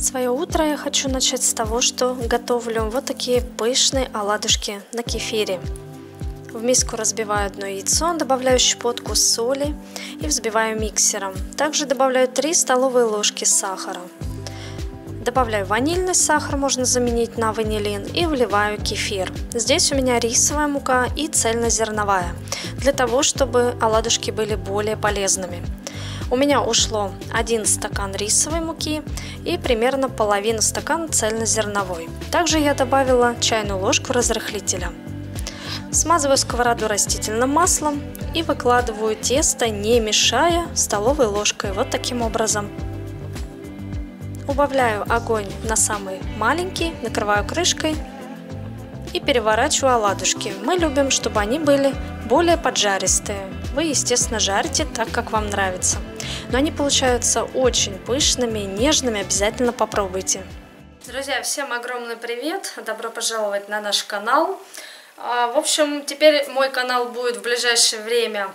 Свое утро я хочу начать с того, что готовлю вот такие пышные оладушки на кефире. В миску разбиваю одно яйцо, добавляю щепотку соли и взбиваю миксером. Также добавляю 3 столовые ложки сахара. Добавляю ванильный сахар, можно заменить на ванилин, и вливаю кефир. Здесь у меня рисовая мука и цельнозерновая, для того, чтобы оладушки были более полезными. У меня ушло 1 стакан рисовой муки и примерно половину стакана цельнозерновой. Также я добавила чайную ложку разрыхлителя. Смазываю сковороду растительным маслом и выкладываю тесто, не мешая, столовой ложкой, вот таким образом. Убавляю огонь на самый маленький, накрываю крышкой и переворачиваю оладушки. Мы любим, чтобы они были более поджаристые. Вы, естественно, жарите так, как вам нравится но они получаются очень пышными, нежными, обязательно попробуйте. Друзья, всем огромный привет, добро пожаловать на наш канал. А, в общем, теперь мой канал будет в ближайшее время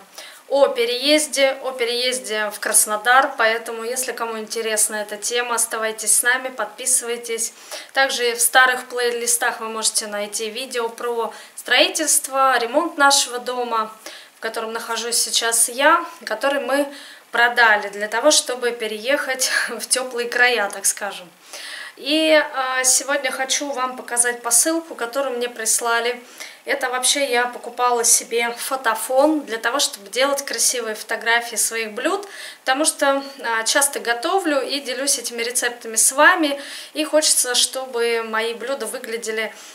о переезде, о переезде в Краснодар, поэтому, если кому интересна эта тема, оставайтесь с нами, подписывайтесь. Также в старых плейлистах вы можете найти видео про строительство, ремонт нашего дома, в котором нахожусь сейчас я, который мы продали для того, чтобы переехать в теплые края, так скажем. И э, сегодня хочу вам показать посылку, которую мне прислали. Это вообще я покупала себе фотофон для того, чтобы делать красивые фотографии своих блюд, потому что э, часто готовлю и делюсь этими рецептами с вами. И хочется, чтобы мои блюда выглядели а,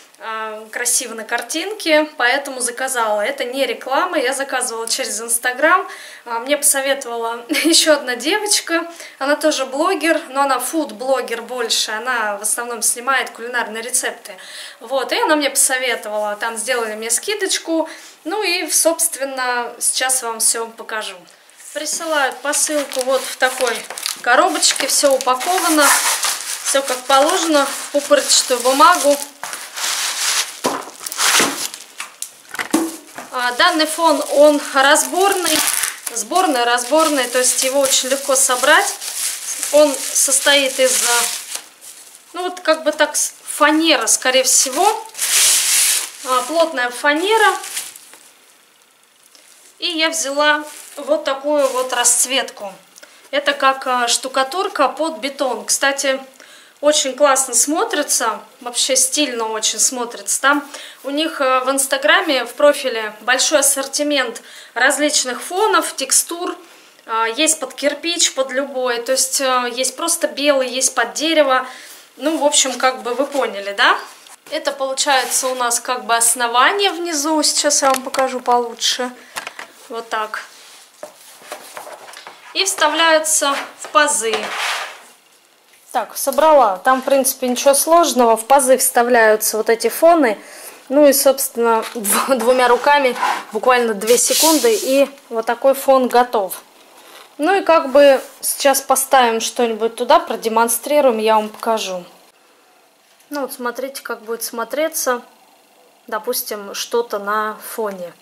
красиво на картинке, поэтому заказала. Это не реклама, я заказывала через Инстаграм. А, мне посоветовала еще одна девочка, она тоже блогер, но она фуд-блогер больше, она в основном снимает кулинарные рецепты. Вот, и она мне посоветовала, там сделали мне скидочку, ну и, собственно, сейчас вам все покажу. Присылают посылку вот в такой коробочке, все упаковано, все как положено, пупырчатую бумагу. Данный фон, он разборный, сборный, разборный, то есть его очень легко собрать. Он состоит из, ну вот как бы так, фанера, скорее всего, а, плотная фанера. И я взяла вот такую вот расцветку. Это как а, штукатурка под бетон. Кстати, очень классно смотрится, вообще стильно очень смотрится. Там у них э, в инстаграме, в профиле большой ассортимент различных фонов, текстур. Э, есть под кирпич, под любой, то есть э, есть просто белый, есть под дерево. Ну, в общем, как бы вы поняли, да? Это получается у нас как бы основание внизу. Сейчас я вам покажу получше. Вот так. И вставляются в пазы. Так, собрала. Там, в принципе, ничего сложного. В пазы вставляются вот эти фоны. Ну и, собственно, двумя руками буквально 2 секунды, и вот такой фон готов. Ну и как бы сейчас поставим что-нибудь туда, продемонстрируем, я вам покажу. Ну вот смотрите, как будет смотреться, допустим, что-то на фоне.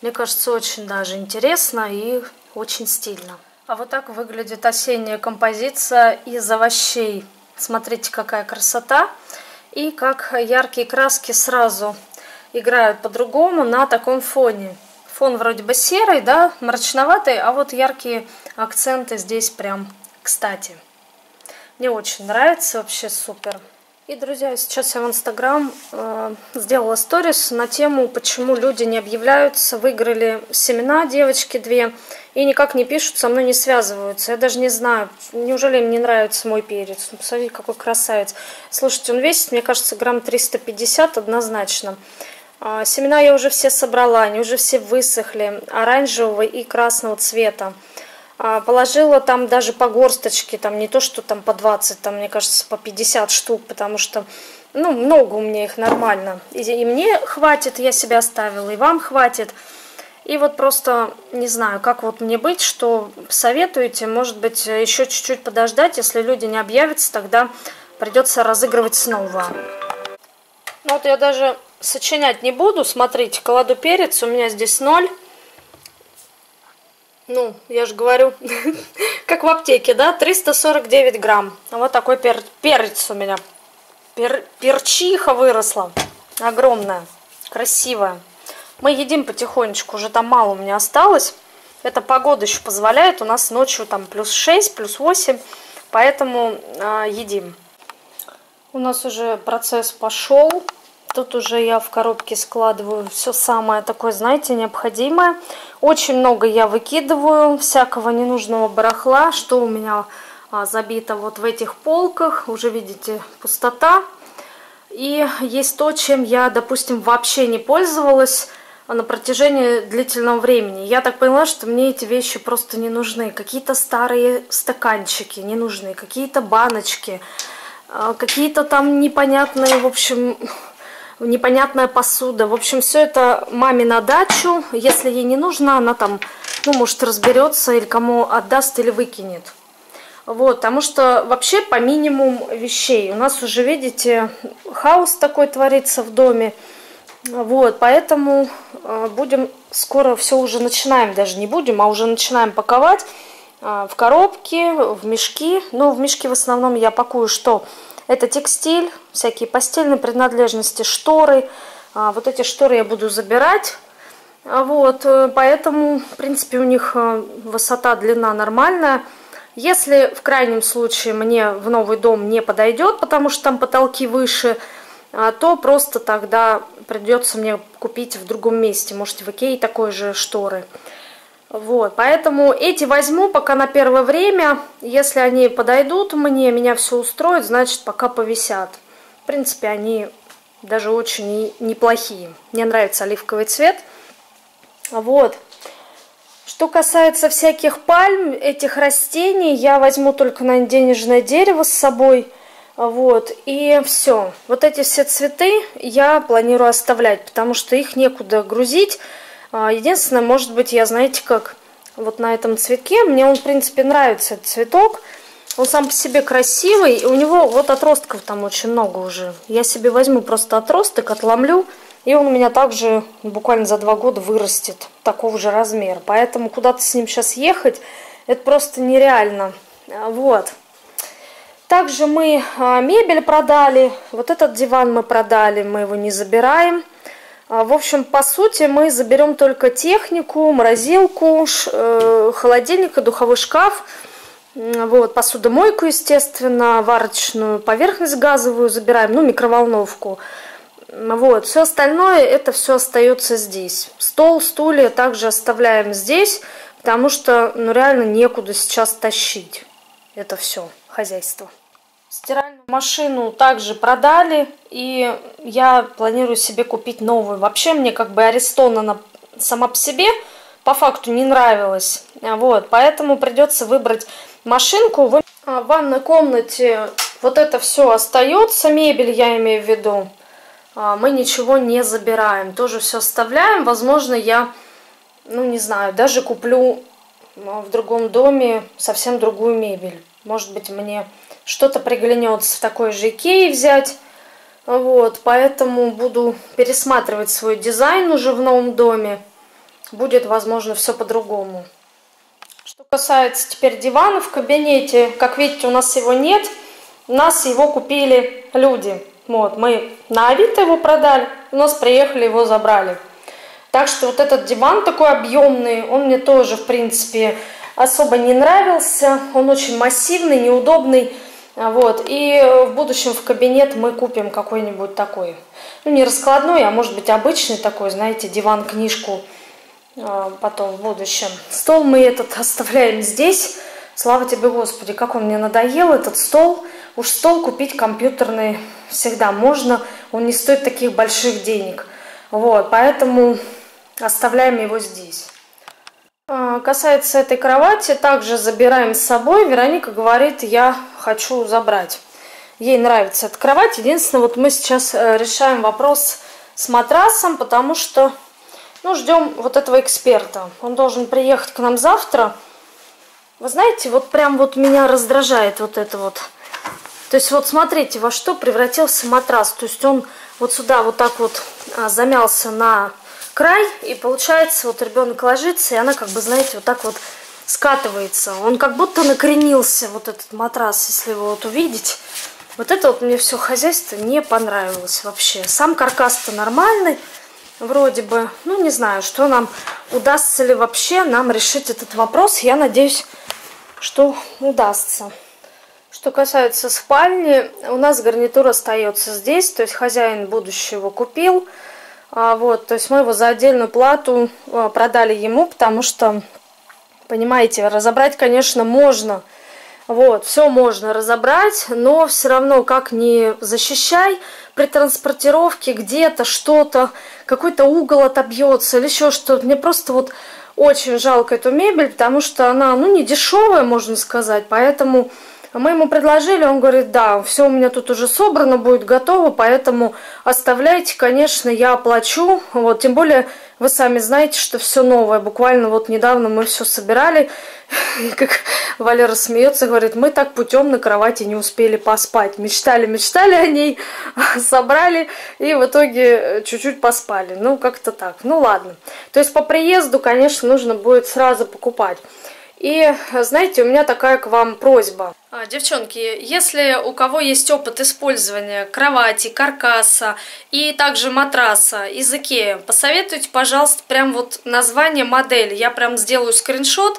Мне кажется, очень даже интересно и очень стильно. А вот так выглядит осенняя композиция из овощей. Смотрите, какая красота. И как яркие краски сразу играют по-другому на таком фоне. Фон вроде бы серый, да, мрачноватый, а вот яркие акценты здесь прям кстати. Мне очень нравится, вообще супер. И, друзья, сейчас я в Инстаграм э, сделала сторис на тему, почему люди не объявляются. Выиграли семена девочки две и никак не пишут, со мной не связываются. Я даже не знаю, неужели им не нравится мой перец. Ну, посмотрите, какой красавец. Слушайте, он весит, мне кажется, грамм 350 однозначно. А, семена я уже все собрала, они уже все высохли, оранжевого и красного цвета. А, положила там даже по горсточке, там не то, что там по 20, там, мне кажется, по 50 штук, потому что, ну, много у меня их нормально. И, и мне хватит, я себя оставила, и вам хватит. И вот просто не знаю, как вот мне быть, что советуете, может быть, еще чуть-чуть подождать, если люди не объявятся, тогда придется разыгрывать снова. Ну вот я даже сочинять не буду, смотрите, кладу перец, у меня здесь ноль. Ну, я же говорю, как в аптеке, да, 349 грамм. Вот такой пер перец у меня. Пер перчиха выросла, огромная, красивая. Мы едим потихонечку, уже там мало у меня осталось. Эта погода еще позволяет, у нас ночью там плюс 6, плюс 8, поэтому э, едим. У нас уже процесс пошел. Тут уже я в коробке складываю все самое такое, знаете, необходимое. Очень много я выкидываю всякого ненужного барахла, что у меня а, забито вот в этих полках. Уже видите, пустота. И есть то, чем я, допустим, вообще не пользовалась на протяжении длительного времени. Я так поняла, что мне эти вещи просто не нужны. Какие-то старые стаканчики не нужны, какие-то баночки, а, какие-то там непонятные, в общем, непонятная посуда. В общем, все это маме на дачу. Если ей не нужно, она там, ну, может, разберется или кому отдаст или выкинет. Вот, потому что вообще по минимум вещей. У нас уже, видите, хаос такой творится в доме. Вот, поэтому э, будем скоро все уже начинаем, даже не будем, а уже начинаем паковать э, в коробки, в мешки. Ну, в мешки в основном я пакую что? Это текстиль, всякие постельные принадлежности, шторы. А, вот эти шторы я буду забирать. А, вот, э, поэтому, в принципе, у них э, высота, длина нормальная. Если в крайнем случае мне в новый дом не подойдет, потому что там потолки выше, а, то просто тогда придется мне купить в другом месте. Может, в Икее такой же шторы. Вот, поэтому эти возьму пока на первое время. Если они подойдут мне, меня все устроит, значит, пока повисят. В принципе, они даже очень неплохие. Мне нравится оливковый цвет. Вот. Что касается всяких пальм, этих растений, я возьму только на денежное дерево с собой. Вот, и все. Вот эти все цветы я планирую оставлять, потому что их некуда грузить. А, единственное, может быть, я, знаете, как вот на этом цветке, мне он, в принципе, нравится, этот цветок. Он сам по себе красивый, и у него вот отростков там очень много уже. Я себе возьму просто отросток, отломлю, и он у меня также буквально за два года вырастет такого же размера. Поэтому куда-то с ним сейчас ехать, это просто нереально. А, вот. Также мы а, мебель продали. Вот этот диван мы продали, мы его не забираем. А, в общем, по сути, мы заберем только технику, морозилку, э, холодильник и духовой шкаф. Вот, посудомойку, естественно, варочную поверхность газовую забираем, ну, микроволновку. Вот, все остальное, это все остается здесь. Стол, стулья также оставляем здесь, потому что, ну, реально некуда сейчас тащить это все хозяйство. Стиральную машину также продали, и я планирую себе купить новую. Вообще мне как бы Аристон, она сама по себе по факту не нравилась. Вот, поэтому придется выбрать машинку. В ванной комнате вот это все остается, мебель я имею в виду. А, мы ничего не забираем, тоже все оставляем. Возможно, я, ну не знаю, даже куплю в другом доме совсем другую мебель. Может быть, мне что-то приглянется в такой же Икее взять. Вот, поэтому буду пересматривать свой дизайн уже в новом доме. Будет, возможно, все по-другому. Что касается теперь дивана в кабинете, как видите, у нас его нет. Нас его купили люди. Вот, мы на Авито его продали, у нас приехали, его забрали. Так что вот этот диван такой объемный, он мне тоже, в принципе, особо не нравился. Он очень массивный, неудобный. Вот. И в будущем в кабинет мы купим какой-нибудь такой, ну не раскладной, а может быть обычный такой, знаете, диван-книжку а, потом в будущем. Стол мы этот оставляем здесь. Слава тебе, Господи, как он мне надоел, этот стол. Уж стол купить компьютерный всегда можно, он не стоит таких больших денег. Вот, поэтому оставляем его здесь. А, касается этой кровати, также забираем с собой. Вероника говорит, я хочу забрать. Ей нравится эта кровать. Единственное, вот мы сейчас э, решаем вопрос с матрасом, потому что ну, ждем вот этого эксперта. Он должен приехать к нам завтра. Вы знаете, вот прям вот меня раздражает вот это вот. То есть вот смотрите, во что превратился матрас. То есть он вот сюда вот так вот а, замялся на край, и получается, вот ребенок ложится, и она как бы, знаете, вот так вот скатывается. Он как будто накренился, вот этот матрас, если его вот увидеть. Вот это вот мне все хозяйство не понравилось вообще. Сам каркас-то нормальный, вроде бы. Ну, не знаю, что нам, удастся ли вообще нам решить этот вопрос. Я надеюсь, что удастся. Что касается спальни, у нас гарнитур остается здесь, то есть хозяин будущего купил. А, вот, то есть мы его за отдельную плату а, продали ему, потому что, понимаете, разобрать, конечно, можно. Вот, все можно разобрать, но все равно, как не защищай, при транспортировке где-то что-то, какой-то угол отобьется или еще что-то. Мне просто вот очень жалко эту мебель, потому что она, ну, не дешевая, можно сказать, поэтому мы ему предложили, он говорит, да, все у меня тут уже собрано, будет готово, поэтому оставляйте, конечно, я оплачу. Вот, тем более вы сами знаете, что все новое. Буквально вот недавно мы все собирали, и как Валера смеется, говорит, мы так путем на кровати не успели поспать. Мечтали, мечтали о ней, собрали и в итоге чуть-чуть поспали. Ну, как-то так. Ну, ладно. То есть по приезду, конечно, нужно будет сразу покупать. И, знаете, у меня такая к вам просьба. А, девчонки, если у кого есть опыт использования кровати, каркаса и также матраса из Икеи, посоветуйте, пожалуйста, прям вот название модели. Я прям сделаю скриншот,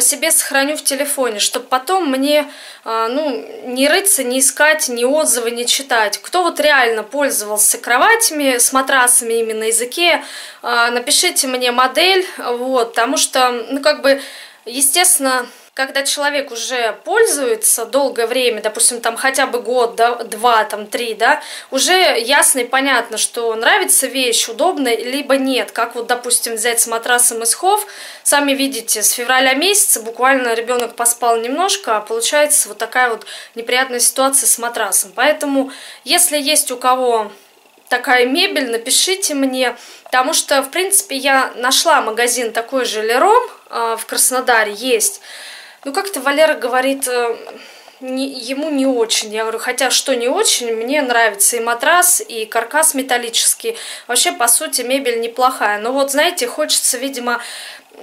себе сохраню в телефоне, чтобы потом мне а, ну, не рыться, не искать, ни отзывы, не читать. Кто вот реально пользовался кроватями с матрасами именно из Икеи, а, напишите мне модель, вот, потому что, ну, как бы Естественно, когда человек уже пользуется долгое время, допустим, там хотя бы год, да, два, там три, да, уже ясно и понятно, что нравится вещь, удобная, либо нет. Как вот, допустим, взять с матрасом из хов, сами видите, с февраля месяца буквально ребенок поспал немножко, а получается вот такая вот неприятная ситуация с матрасом. Поэтому, если есть у кого такая мебель, напишите мне, потому что, в принципе, я нашла магазин такой же Лером э, в Краснодаре, есть. Ну, как-то Валера говорит, э, не, ему не очень. Я говорю, хотя что не очень, мне нравится и матрас, и каркас металлический. Вообще, по сути, мебель неплохая. Но вот, знаете, хочется, видимо,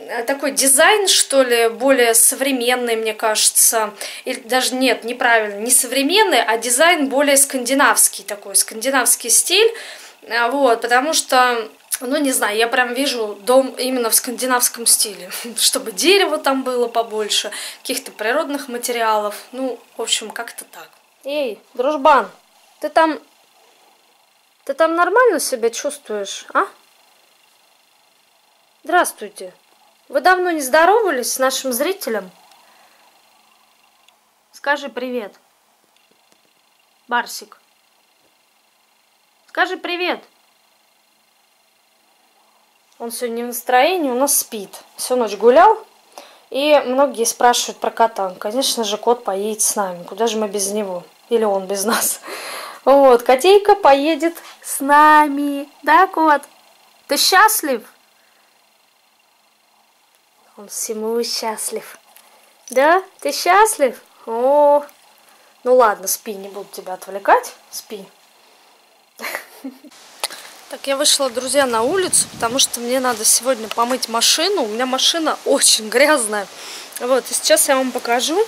Э, такой дизайн, что ли, более современный, мне кажется. Или даже нет, неправильно, не современный, а дизайн более скандинавский такой, скандинавский стиль. А, вот, потому что, ну, не знаю, я прям вижу дом именно в скандинавском стиле. Чтобы дерево там было побольше, каких-то природных материалов. Ну, в общем, как-то так. Эй, дружбан, ты там... Ты там нормально себя чувствуешь, а? Здравствуйте. Вы давно не здоровались с нашим зрителем? Скажи привет. Барсик. Скажи привет. Он сегодня в настроении, у нас спит. Всю ночь гулял. И многие спрашивают про кота. Конечно же, кот поедет с нами. Куда же мы без него? Или он без нас? Вот, котейка поедет с нами. Да, кот? Ты счастлив? Он всему счастлив. Да? Ты счастлив? О, ну ладно, спи, не буду тебя отвлекать. Спи. Так, я вышла, друзья, на улицу, потому что мне надо сегодня помыть машину. У меня машина очень грязная. Вот, и сейчас я вам покажу,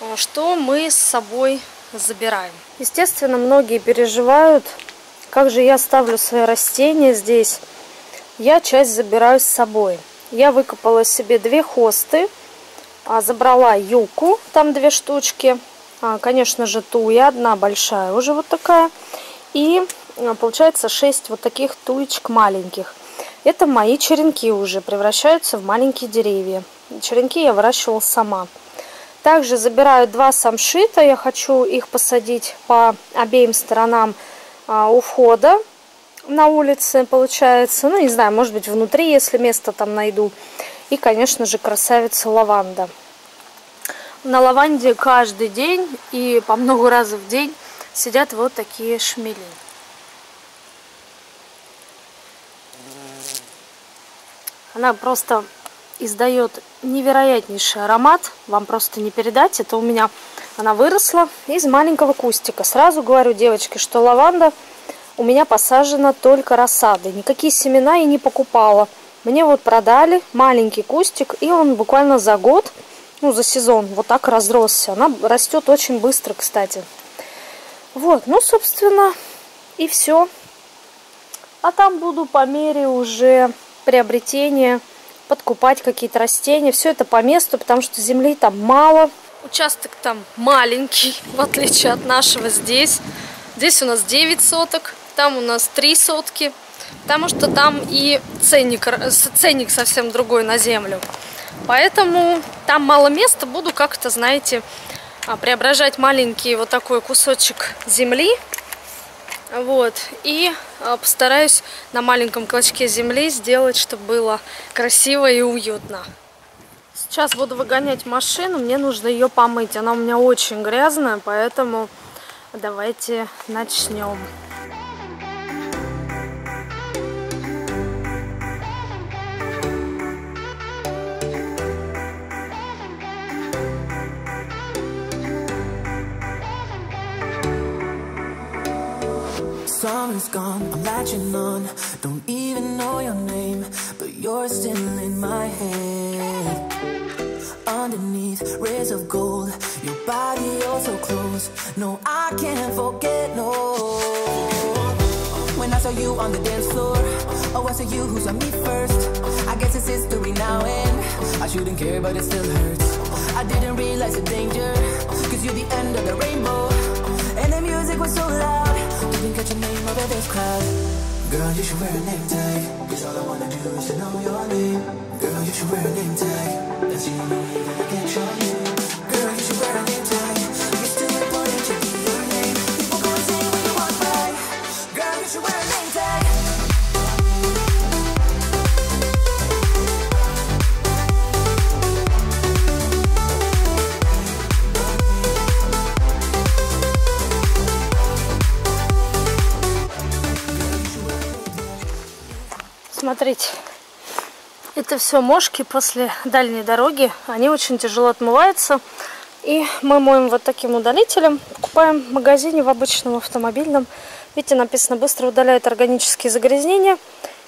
а, что мы с собой забираем. Естественно, многие переживают, как же я ставлю свои растения здесь. Я часть забираю с собой. Я выкопала себе две хосты, а, забрала юку, там две штучки, а, конечно же туя, одна большая уже вот такая, и получается 6 вот таких туечек маленьких. Это мои черенки уже превращаются в маленькие деревья. Черенки я выращивала сама. Также забираю два самшита, я хочу их посадить по обеим сторонам у входа на улице, получается. Ну, не знаю, может быть, внутри, если место там найду. И, конечно же, красавица лаванда. На лаванде каждый день и по много раз в день сидят вот такие шмели. Она просто издает невероятнейший аромат. Вам просто не передать. Это у меня она выросла из маленького кустика. Сразу говорю, девочки, что лаванда у меня посажена только рассады. Никакие семена я не покупала. Мне вот продали маленький кустик, и он буквально за год, ну, за сезон, вот так разросся. Она растет очень быстро, кстати. Вот, ну, собственно, и все. А там буду по мере уже приобретения подкупать какие-то растения. Все это по месту, потому что земли там мало. Участок там маленький, в отличие от нашего здесь. Здесь у нас 9 соток, там у нас 3 сотки. Потому что там и ценник, ценник совсем другой на землю. Поэтому там мало места, буду как-то, знаете, а, преображать маленький вот такой кусочек земли. Вот, и а, постараюсь на маленьком клочке земли сделать, чтобы было красиво и уютно. Сейчас буду выгонять машину, мне нужно ее помыть. Она у меня очень грязная, поэтому давайте начнем. Summer's gone, I'm latching on. Don't even know your name But you're still in my head. Underneath rays of gold Your body oh so close. No, I can't forget, no. When I saw you on the dance floor Oh, I saw you who saw me first. I guess it's history now and I shouldn't care but it still hurts. I didn't realize the danger Cause you're the end of the rainbow. And the music was so loud Didn't catch your name over this crowd Girl, you should wear a name tag. Cause all I wanna do is to know your name. Girl, you should wear a name tag. That's the only way that I get your name Girl, you should wear a name Смотрите, это все мошки после дальней дороги. Они очень тяжело отмываются. И мы моем вот таким удалителем. Покупаем в магазине в обычном автомобильном. Видите, написано быстро удаляет органические загрязнения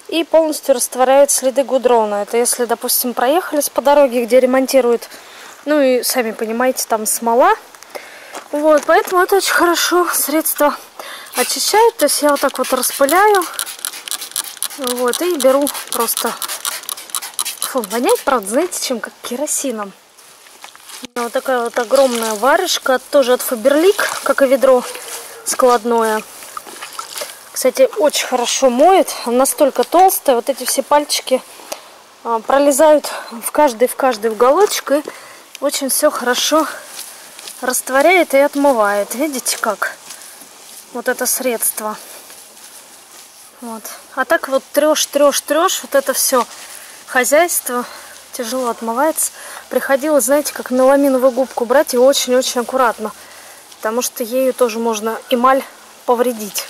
и полностью растворяет следы гудрона. Это если, допустим, проехались по дороге, где ремонтируют, ну и сами понимаете, там смола. Вот, поэтому это очень хорошо средство очищает. То есть я вот так вот распыляю. Вот, и беру просто... Фу, воняет, правда, знаете, чем? Как керосином. Вот такая вот огромная варежка, тоже от Фаберлик, как и ведро складное. Кстати, очень хорошо моет, настолько толстая, вот эти все пальчики а, пролезают в каждый, в каждый уголочек и очень все хорошо растворяет и отмывает. Видите как? Вот это средство. Вот. А так вот трешь, трешь, трешь, вот это все хозяйство тяжело отмывается. Приходилось, знаете, как меламиновую губку брать и очень-очень аккуратно, потому что ею тоже можно эмаль повредить.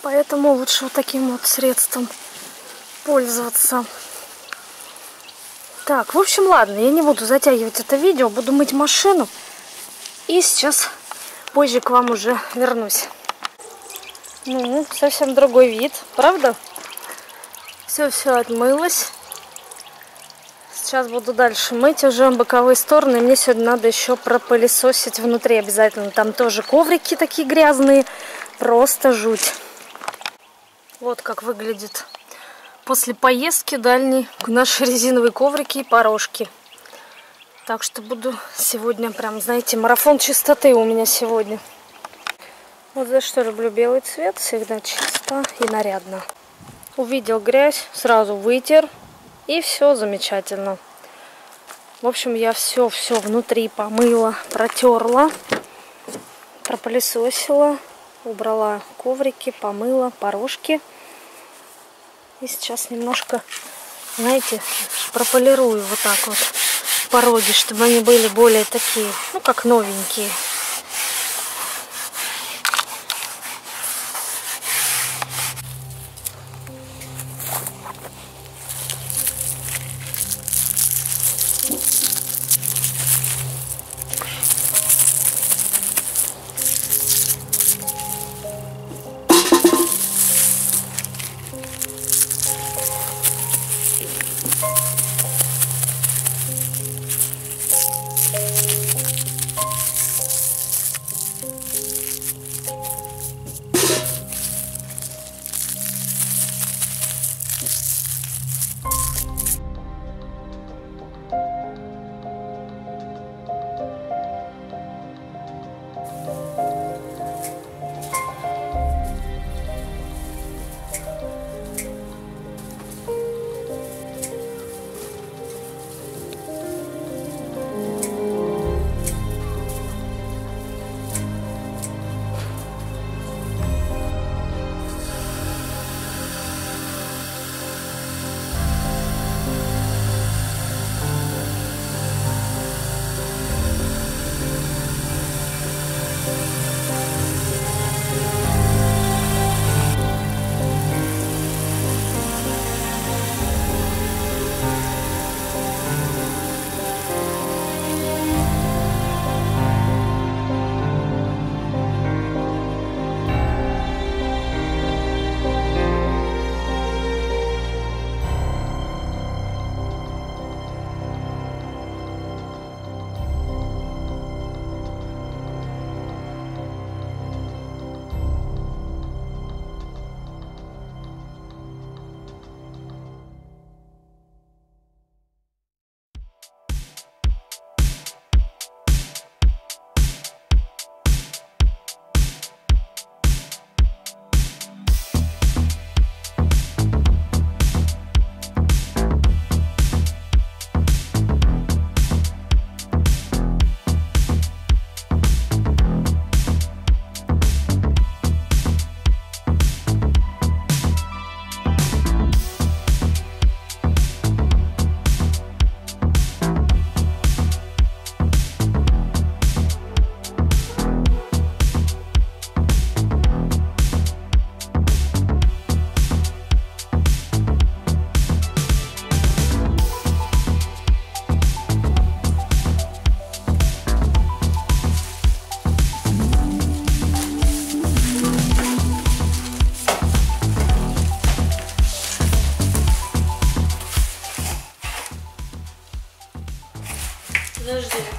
Поэтому лучше вот таким вот средством пользоваться. Так, в общем, ладно, я не буду затягивать это видео, буду мыть машину. И сейчас позже к вам уже вернусь. Ну, совсем другой вид, правда? Все-все отмылось. Сейчас буду дальше мыть уже боковые стороны. Мне сегодня надо еще пропылесосить внутри обязательно. Там тоже коврики такие грязные. Просто жуть. Вот как выглядит после поездки дальней наши резиновые коврики и порожки. Так что буду сегодня прям, знаете, марафон чистоты у меня сегодня. Вот за что люблю белый цвет. Всегда чисто и нарядно. Увидел грязь, сразу вытер. И все замечательно. В общем, я все-все внутри помыла, протерла, пропылесосила, убрала коврики, помыла порожки. И сейчас немножко, знаете, прополирую вот так вот пороги, чтобы они были более такие, ну, как новенькие.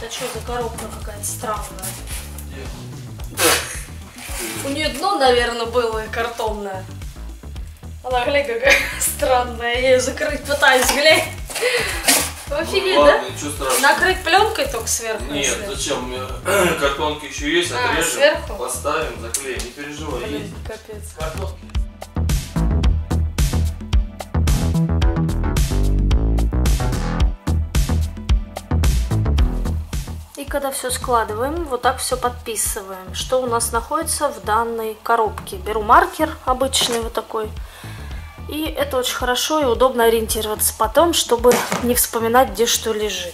Это что за коробка какая-то странная? У нее дно, наверное, было картонное. Она, глянь, какая странная. Я ее закрыть пытаюсь, глянь. Офигеть, ну, ладно, да? Накрыть пленкой только сверху, Нет, если. зачем? Картонки еще есть, А, отрежем, сверху? поставим, заклеим, не переживай, Блин, есть. капец. Картонки. Когда все складываем, вот так все подписываем, что у нас находится в данной коробке. Беру маркер обычный вот такой. И это очень хорошо и удобно ориентироваться потом, чтобы не вспоминать, где что лежит.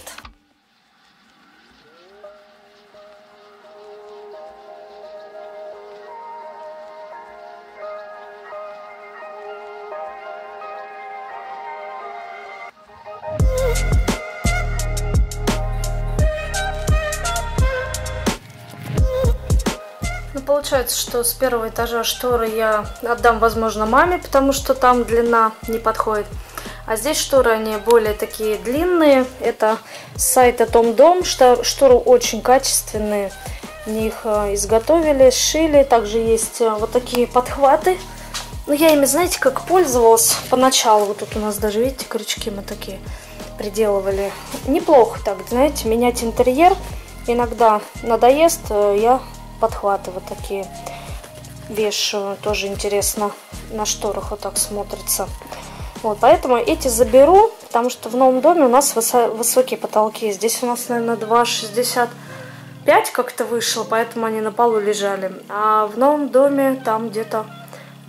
Получается, что с первого этажа шторы я отдам, возможно, маме, потому что там длина не подходит. А здесь шторы, они более такие длинные. Это с сайта Том Дом. Шторы очень качественные. Они их э, изготовили, сшили. Также есть э, вот такие подхваты. Ну, я ими, знаете, как пользовалась поначалу. Вот тут у нас даже, видите, крючки мы такие приделывали. Неплохо так, знаете, менять интерьер. Иногда надоест, э, я подхваты вот такие вешаю. Тоже интересно на шторах вот так смотрится. Вот, поэтому эти заберу, потому что в новом доме у нас высо высокие потолки. Здесь у нас, наверное, 2,65 как-то вышло, поэтому они на полу лежали. А в новом доме там где-то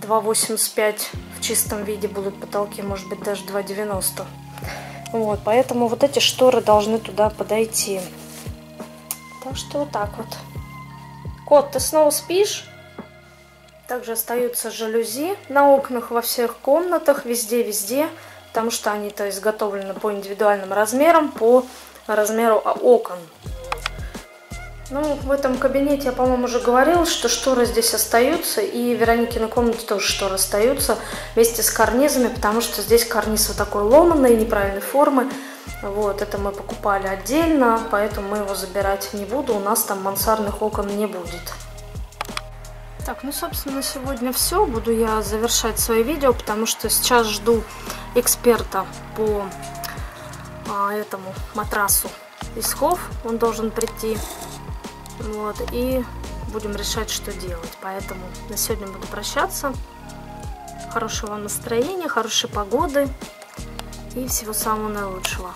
2,85 в чистом виде будут потолки, может быть, даже 2,90. Вот, поэтому вот эти шторы должны туда подойти. Так что вот так вот. Кот, ты снова спишь? Также остаются жалюзи на окнах во всех комнатах, везде-везде, потому что они-то изготовлены по индивидуальным размерам, по размеру окон. Ну, в этом кабинете я, по-моему, уже говорила, что шторы здесь остаются, и в Вероникиной комнате тоже шторы остаются вместе с карнизами, потому что здесь карниз вот такой ломанный, неправильной формы. Вот, это мы покупали отдельно, поэтому мы его забирать не буду, у нас там мансардных окон не будет. Так, ну, собственно, сегодня все. Буду я завершать свое видео, потому что сейчас жду эксперта по а, этому матрасу из Хов. Он должен прийти. Вот, и будем решать, что делать. Поэтому на сегодня буду прощаться. Хорошего вам настроения, хорошей погоды и всего самого наилучшего.